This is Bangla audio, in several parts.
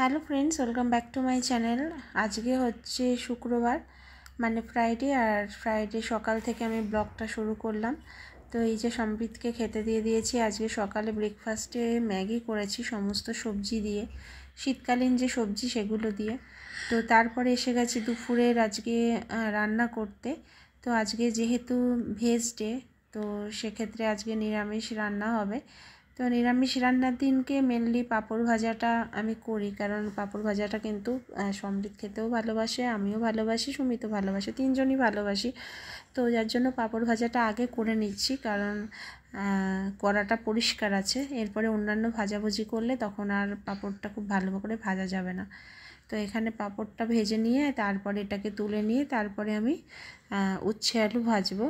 Hello friends welcome back to my channel আজকে হচ্ছে শুক্রবার মানে ফ্রাইডে আর ফ্রাইডে সকাল থেকে আমি ব্লগটা শুরু করলাম। তো এই যে সম্প্রীতকে খেতে দিয়ে দিয়েছি, আজকে সকালে ব্রেকফাস্টে ম্যাগি করেছি সমস্ত সবজি দিয়ে, শীতকালীন যে সবজি সেগুলো দিয়ে। তো তারপরে এসে গেছি দুপুরের আজকে রান্না করতে। তো আজকে যেহেতু ভেজ ডে তো সেক্ষেত্রে আজকে নিরামিষ রান্না হবে। তো নিরামিষ রান্নার দিনকে মেনলি পাঁপড় ভাজাটা আমি করি। কারণ পাঁপড় ভাজাটা কিন্তু সমৃদ্ধ খেতেও ভালোবাসে, আমিও ভালোবাসি, সুমিতও ভালোবাসে, তিনজনই ভালোবাসি। তো যার জন্য পাঁপড় ভাজাটা আগে করে নিচ্ছি। কারণ কড়াটা পরিষ্কার আছে, এরপরে অন্যান্য ভাজাভুজি করলে তখন আর পাঁপড়টা খুব ভালো করে ভাজা যাবে না। তো এখানে পাঁপড়টা ভেজে নিয়ে, তারপরে এটাকে তুলে নিয়ে, তারপরে আমি উচ্ছে আলু ভাজবো।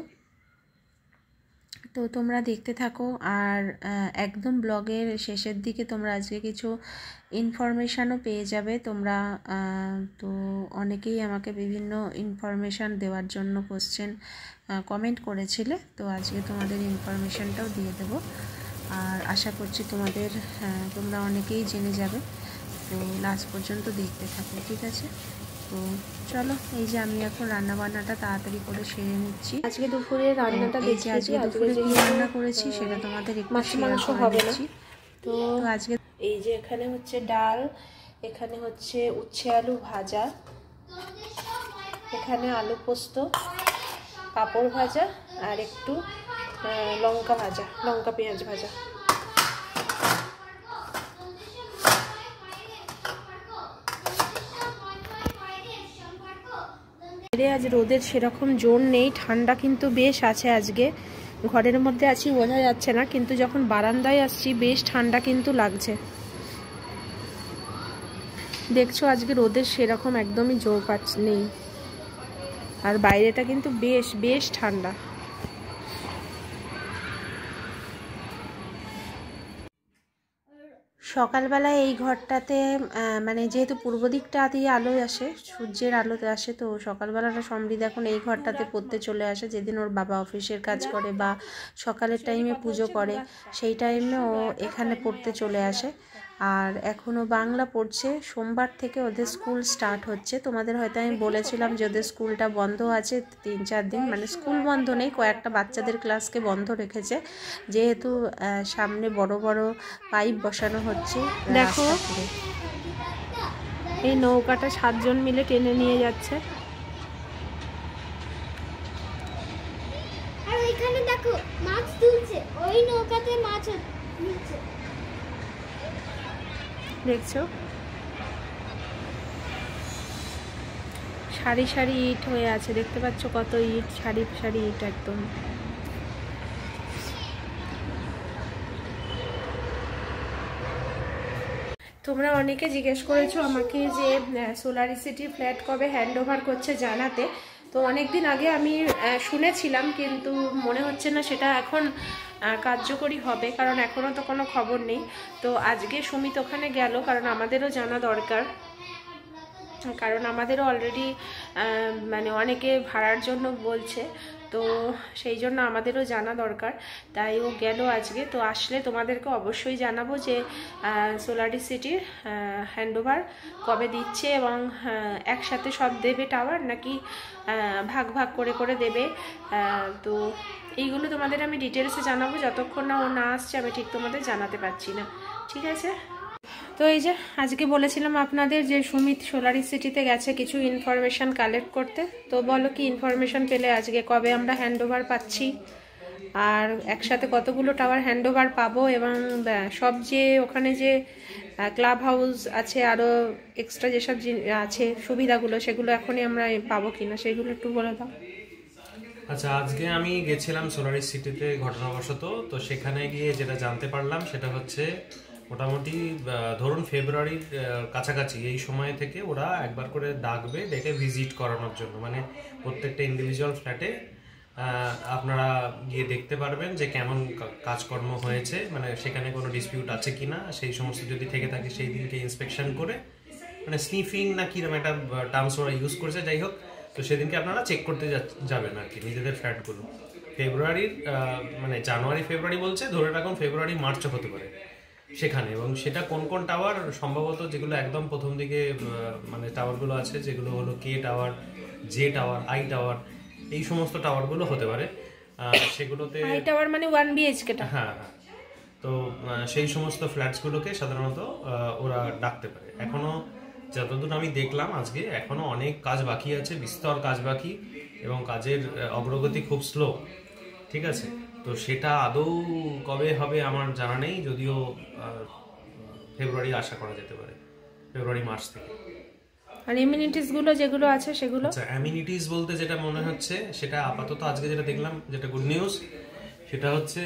তো তোমরা দেখতে থাকো। আর একদম ব্লগের শেষের দিকে তোমরা আজকে কিছু ইনফরমেশানও পেয়ে যাবে। তোমরা তো অনেকেই আমাকে বিভিন্ন ইনফরমেশান দেওয়ার জন্য কোশ্চেন কমেন্ট করেছিলে। তো আজকে তোমাদের ইনফরমেশানটাও দিয়ে দেবো। আর আশা করছি তোমাদের তোমরা অনেকেই জেনে যাবে। তো লাস্ট পর্যন্ত দেখতে থাকো, ঠিক আছে? তো চলো এই যে আমি এখন রান্না বান্নাটা তাড়াতাড়ি করে সেরে নিচ্ছি। আজকে দুপুরে রান্নাটা দেখি আজকে দুপুরে কি রান্না করেছি সেটা তোমাদের একটু মাছ মাংস হবে না। তো আজকে এই যে এখানে হচ্ছে ডাল এখানে হচ্ছে উচ্ছে আলু ভাজা এখানে আলু পোস্ত পাঁপড় ভাজা আর একটু লঙ্কা ভাজা লঙ্কা পেঁয়াজ ভাজা। আজ রোদের সেরকম জোর নেই, ঠান্ডা কিন্তু বেশ আছে আজকে। ঘরের মধ্যে আছি বোঝা যাচ্ছে না, কিন্তু যখন বারান্দায় আসছি বেশ ঠান্ডা কিন্তু লাগছে। দেখছ, আজকে রোদের সেরকম একদমই জোর পাচ্ছে নেই। আর বাইরেটা কিন্তু বেশ বেশ ঠান্ডা। সকালবেলায় এই ঘরটাতে মানে যেহেতু পূর্ব দিকটা দিয়ে আলো আসে, সূর্যের আলোতে আসে, তো সকালবেলাটা সমৃদ্ধ এখন এই ঘরটাতে পড়তে চলে আসে। যেদিন ওর বাবা অফিসের কাজ করে বা সকালের টাইমে পুজো করে, সেই টাইমে ও এখানে পড়তে চলে আসে। আর এখনও বাংলা পড়ছে। সোমবার থেকে ওদের স্কুল স্টার্ট হচ্ছে। তোমাদের হয়তো আমি বলেছিলাম যে ওদের স্কুলটা বন্ধ আছে তিন চার দিন। মানে স্কুল বন্ধ নেই কয়েকটা বাচ্চাদের ক্লাসকে বন্ধ রেখেছে। যেহেতু সামনে বড় বড় পাইপ বসানো হচ্ছে দেখো। এই নৌকাটা সাতজন মিলে টেনে নিয়ে যাচ্ছে। আর ওইখানে দেখো মাছ তুলছে। ওই নৌকাতে মাছ নিচ্ছে দেখছ? সারি সারি ইট হয়ে আছে, দেখতে পাচ্ছ কত ইট? সারি সারি ইট একদম। তোমরা অনেকে জিজ্ঞেস করেছ আমাকে যে সোলারি সিটি ফ্ল্যাট কবে হ্যান্ড ওভার করছে জানাতে। তো অনেকদিন আগে আমি শুনেছিলাম, কিন্তু মনে হচ্ছে না সেটা এখন কার্যকরী হবে, কারণ এখনও তো কোনো খবর নেই। তো আজকে সুমিত ওখানে গেল, কারণ আমাদেরও জানা দরকার। কারণ আমাদেরও অলরেডি মানে অনেকে ভাড়ার জন্য বলছে। তো সেই জন্য আমাদেরও জানা দরকার। তাই ও গেল আজকে। তো আসলে তোমাদেরকে অবশ্যই জানাব যে সোলারি সিটির হ্যান্ডওভার কবে দিচ্ছে এবং একসাথে সব দেবে টাওয়ার নাকি ভাগ ভাগ করে করে দেবে? তো এইগুলো তোমাদের আমি ডিটেলসে জানাব। যতক্ষণ না ও না আসছে, আমি ঠিক তোমাদের জানাতে পারছি না। ঠিক আছে? তো এই যে, আজকে বলেছিলাম আপনাদের যে সুমিত সোলারি সিটিতে গেছে কিছু ইনফরমেশান কালেক্ট করতে। তো বলো কি ইনফরমেশান পেলে আজকে? কবে আমরা হ্যান্ডওভার পাচ্ছি? আর একসাথে কতগুলো টাওয়ার হ্যান্ডওভার পাবো? এবং সব যে ওখানে যে ক্লাব হাউস আছে আরও এক্সট্রা যেসব আছে, সুবিধাগুলো, সেগুলো এখনই আমরা পাবো কিনা, সেগুলো একটু বলে দাও। আচ্ছা আজকে আমি গেছিলাম সোলারি সিটিতে ঘটনাবশত। তো সেখানে গিয়ে যেটা জানতে পারলাম, সেটা হচ্ছে মোটামুটি ধরুন ফেব্রুয়ারির কাছাকাছি, এই সময় থেকে ওরা একবার করে ডাকবে, ডেকে ভিজিট করানোর জন্য। মানে প্রত্যেকটা ইন্ডিভিজুয়াল ফ্ল্যাটে আপনারা গিয়ে দেখতে পারবেন যে কেমন কাজকর্ম হয়েছে মানে সেখানে কোনো ডিসপিউট আছে কি না সেই সমস্ত যদি থেকে থাকে সেই দিনকে ইন্সপেকশন করে মানে স্নিফিং না কীরকম একটা টার্মস ওরা ইউজ করেছে, যাই হোক, তো সেদিনকে আপনারা চেক করতে যাবেন আর কি, নিজেদের ফ্ল্যাটগুলো ফেব্রুয়ারির মানে জানুয়ারি, ফেব্রুয়ারি বলছে, ধরে রাখুন ফেব্রুয়ারি, মার্চও হতে পারে। সেখানে। এবং সেটা কোন কোন টাওয়ার সম্ভবত যেগুলো একদম প্রথম দিকে মানে টাওয়ারগুলো আছে যেগুলো হলো K tower J tower I tower এই সমস্ত টাওয়ারগুলো হতে পারে। সেগুলোতে হাই টাওয়ার মানে ওয়ান বিএইচকে টা। হ্যাঁ হ্যাঁ। তো সেই সমস্ত ফ্ল্যাটসগুলোকে সাধারণত ওরা ডাকতে পারে। এখনও যতদূর আমি দেখলাম আজকে এখনও অনেক কাজ বাকি আছে বিস্তর কাজ বাকি এবং কাজের অগ্রগতি খুব স্লো ঠিক আছে? তো সেটা আদৌ কবে হবে আমার জানা নেই যদিও ফেব্রুয়ারি আশা করা যেতে পারে ফেব্রুয়ারি মার্চ থেকে। আর ইমিউনিটিসগুলো যেগুলো আছে সেগুলো? আচ্ছা অ্যামিনিটিস বলতে যেটা মনে হচ্ছে সেটা আপাতত আজকে যেটা দেখলাম যেটা গুড নিউজ সেটা হচ্ছে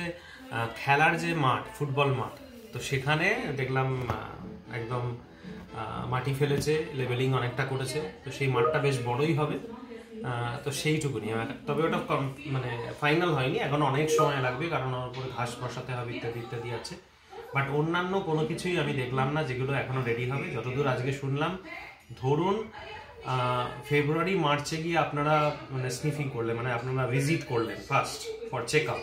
খেলার যে মাঠ ফুটবল মাঠ তো সেখানে দেখলাম একদম মাটি ফেলেছে লেভেলিং অনেকটা করেছে তো সেই মাঠটা বেশ বড়ই হবে। তো সেইটুকুনি। তবে ওটা মানে ফাইনাল হয়নি, এখন অনেক সময় লাগবে, কারণ ওর উপরে ঘাস বসাতে হবে ইত্যাদি ইত্যাদি আছে। বাট অন্যান্য কোনো কিছুই আমি দেখলাম না, যেগুলো এখনও রেডি হবে। যতদূর আজকে শুনলাম, ধরুন ফেব্রুয়ারি মার্চে গিয়ে আপনারা মানে স্নিফিং করলেন মানে আপনারা ভিজিট করলেন ফার্স্ট ফর চেক আপ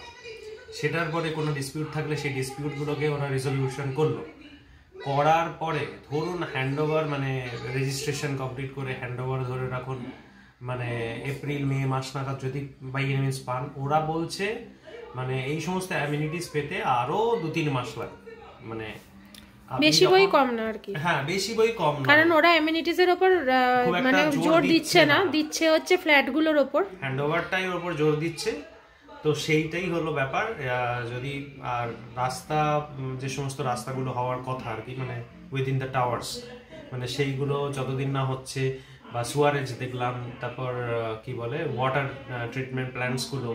সেটার পরে কোনো ডিসপিউট থাকলে সেই ডিসপিউটগুলোকে ওরা রেজলিউশন করল। করার পরে, ধরুন হ্যান্ডওভার মানে রেজিস্ট্রেশন কমপ্লিট করে হ্যান্ডওভার ধরে রাখুন। মানে এপ্রিল মে মাস নাগাদ যদি বাই এনিমিস পান ওরা বলছে মানে এই সমস্ত অ্যামিনিটিস পেতে আরও দু তিন মাস লাগবে মানে বেশি বই কম না আর কি। হ্যাঁ বেশি বই কম না কারণ ওরা ইমিউনিটিস এর উপর মানে জোর দিচ্ছে না। দিচ্ছে হচ্ছে ফ্ল্যাটগুলোর ওপর। হ্যান্ডওভারটাই ওর উপর জোর দিচ্ছে। তো সেইটাই হলো ব্যাপার। যদি আর রাস্তা যে সমস্ত রাস্তাগুলো হওয়ার কথা আর কি মানে উইদিন দ্য টাওয়ার্স মানে সেইগুলো যতদিন না হচ্ছে বা সুয়ারেজ দেখলাম, তারপর কি বলে ওয়াটার ট্রিটমেন্ট প্ল্যান্টসগুলো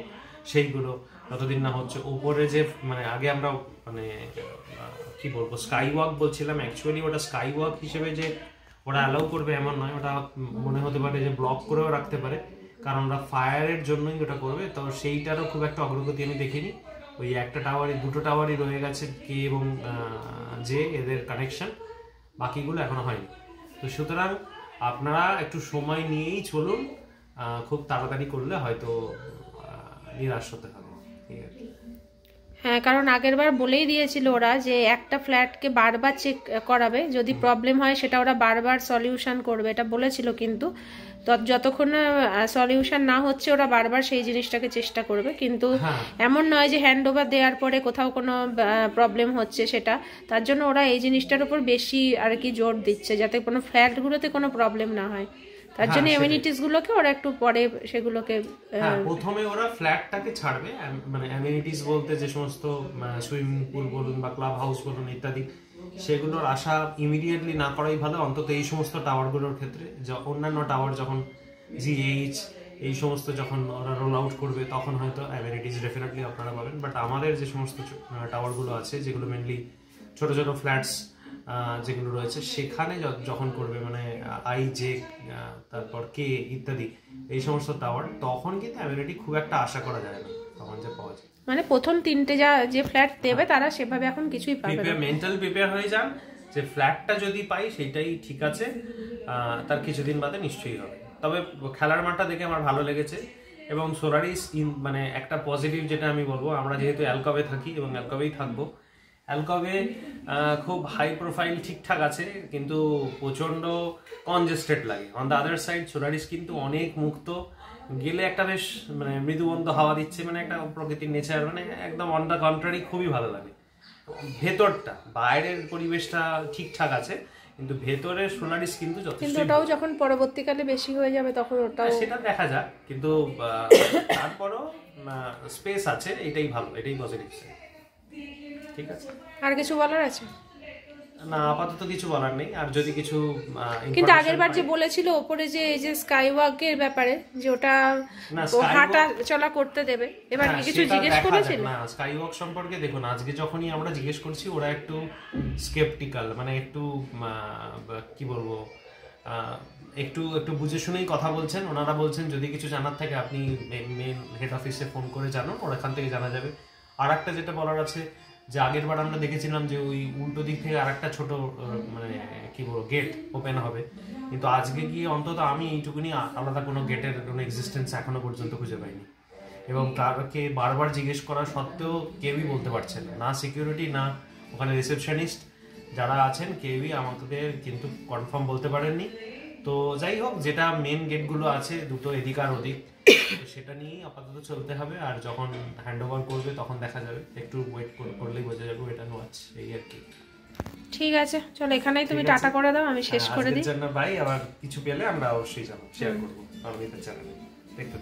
সেইগুলো যতদিন না হচ্ছে উপরে যে মানে আগে আমরা মানে কি বলব স্কাই ওয়াক বলছিলাম অ্যাকচুয়ালি ওটা স্কাই ওয়াক হিসেবে যে ওরা অ্যালাউ করবে এমন নয়, ওটা মনে হতে পারে যে ব্লক করেও রাখতে পারে, কারণ ওরা ফায়ারের জন্যই ওটা করবে, তো সেইটারও খুব একটা অগ্রগতি আমি দেখিনি। ওই একটা টাওয়ারই দুটো টাওয়ারই রয়ে গেছে কে এবং যে এদের কানেকশন বাকিগুলো এখনও হয়নি। তো সুতরাং আপনারা একটু সময় নিয়েই চলুন। খুব তাড়াতাড়ি করলে হয়তো নিরাশ হতে হবে। হ্যাঁ কারণ আগের বার বলেই দিয়েছিল ওরা যে একটা ফ্ল্যাটকে বারবার চেক করাবে। যদি প্রবলেম হয় সেটা ওরা বারবার সলিউশন করবে। এটা বলেছিল কিন্তু। যতক্ষণ না সলিউশন না হচ্ছে ওরা বারবার সেই জিনিসটাকে চেষ্টা করবে কিন্তু হ্যাঁ। এমন নয় যে হ্যান্ড ওভার দেওয়ার পরে কোথাও কোনো প্রবলেম হচ্ছে সেটা তার জন্য ওরা এই জিনিসটার উপর বেশি আর কি জোর দিচ্ছে যাতে কোনো ফ্ল্যাটগুলোতে কোনো প্রবলেম না হয় তার জন্য সেটাই। ইমিউনিটিস গুলোকে ওরা একটু পরে সেগুলোকে হ্যাঁ প্রথমে ওরা ফ্ল্যাটটাকে ছাড়বে মানে অ্যামিনিটিস বলতে যে সমস্ত সুইমিং পুল বলুন বা ক্লাব হাউস বলুন ইত্যাদি সেগুলোর আশা ইমিডিয়েটলি না করাই ভালো। অন্তত এই সমস্ত টাওয়ারগুলোর ক্ষেত্রে। য- অন্যান্য টাওয়ার যখন জিএইচ এই সমস্ত যখন ওরা রোল আউট করবে, তখন হয়তো অ্যামিনিটিস ডেফিনেটলি আপনারা পাবেন। বাট আমাদের যে সমস্ত টাওয়ারগুলো আছে, যেগুলো মেনলি ছোট ছোট ফ্ল্যাটস যেগুলো রয়েছে, সেখানে যখন করবে মানে আই জে তারপর কে ইত্যাদি, এই সমস্ত টাওয়ার তখন কিন্তু অ্যামিনিটি খুব একটা আশা করা যায় না, তখন যে পাওয়া যায়। মানে প্রথম তিনটে যা যে ফ্ল্যাট দেবে তারা সেভাবে এখন কিছুই পাবে না। মেন্টাল প্রিপেয়ার হয়ে যান যে ফ্ল্যাটটা যদি পাই সেটাই ঠিক আছে তার কিছুদিন বাদে নিশ্চয়ই হবে। তবে খেলার মাঠটা দেখে আমার ভালো লেগেছে এবং সোলারিস মানে একটা পজিটিভ যেটা আমি বলব আমরা যেহেতু অ্যালকবে থাকি এবং অ্যালকবেই থাকব। অ্যালকবে খুব হাই প্রোফাইল ঠিকঠাক আছে কিন্তু প্রচণ্ড কনজেস্টেড লাগে। On the other side Solaris কিন্তু অনেক মুক্ত গেলে একটা বেশ মানে মৃদুবন্ধ হাওয়া দিচ্ছে মানে একটা প্রকৃতির নেচার মানে একদম অন দ্য কন্ট্রারি খুবই ভালো লাগে। ভেতরটা বাইরের পরিবেশটা ঠিকঠাক আছে কিন্তু ভেতরের সোলারিস কিন্তু কিন্তু যথেষ্ট ওটাও যখন পরবর্তীকালে বেশি হয়ে যাবে তখন ওটাও সেটা দেখা যাক কিন্তু তারপরও স্পেস আছে এটাই ভালো এটাই পজিটিভ ঠিক আছে? আর কিছু বলার আছে? না আপাতত কিছু বলার নেই। আর যদি কিছু কিন্তু আগের বার যে বলেছিল ওপরে যে এই যে স্কাই ওয়াকের ব্যাপারে যে ওটা হাঁটা চলা করতে দেবে। এবার কি হ্যাঁ, কিছু জিজ্ঞেস করেছিল? না স্কাই ওয়াক সম্পর্কে দেখুন আজকে যখনই আমরা জিজ্ঞেস করছি ওরা একটু স্কেপটিক্যাল মানে একটু কি বলব একটু একটু বুঝে শুনেই কথা বলছেন। ওনারা বলছেন যদি কিছু জানার থাকে আপনি মেন হেড অফিসে ফোন করে জানুন ওর এখান থেকে জানা যাবে। আর একটা যেটা বলার আছে যে আগের বার আমরা দেখেছিলাম যে ওই উল্টো দিক থেকে আর একটা ছোট মানে কি বলব গেট ওপেন হবে। কিন্তু আজকে গিয়ে অন্তত আমি এইটুকুনি আলাদা কোনো গেটের কোনো এক্সিস্টেন্স এখনও পর্যন্ত খুঁজে পাইনি। এবং তারকে বারবার জিজ্ঞেস করা সত্ত্বেও কেউই বলতে পারছে না। না সিকিউরিটি না ওখানে রিসেপশনিস্ট যারা আছেন, কেউই আমাদের কিন্তু কনফার্ম বলতে পারেননি। তো যাই হোক যেটা মেন গেটগুলো আছে দুটো এদিক আর ওদিক সেটা নিয়েই আপাতত চলতে হবে। আর যখন হ্যান্ড ওভার করবে তখন দেখা যাবে। একটু ওয়েট করলেই বোঝা যাবে এটা নোয়াচ এই আর কি। ঠিক আছে। চলো এখানেই তুমি টাটা করে দাও আমি শেষ করে করে আজকের দিই। জন্য ভাই আবার কিছু পেলে আমরা অবশ্যই যাব শেয়ার করব পারমিতের চ্যানেলে দেখতে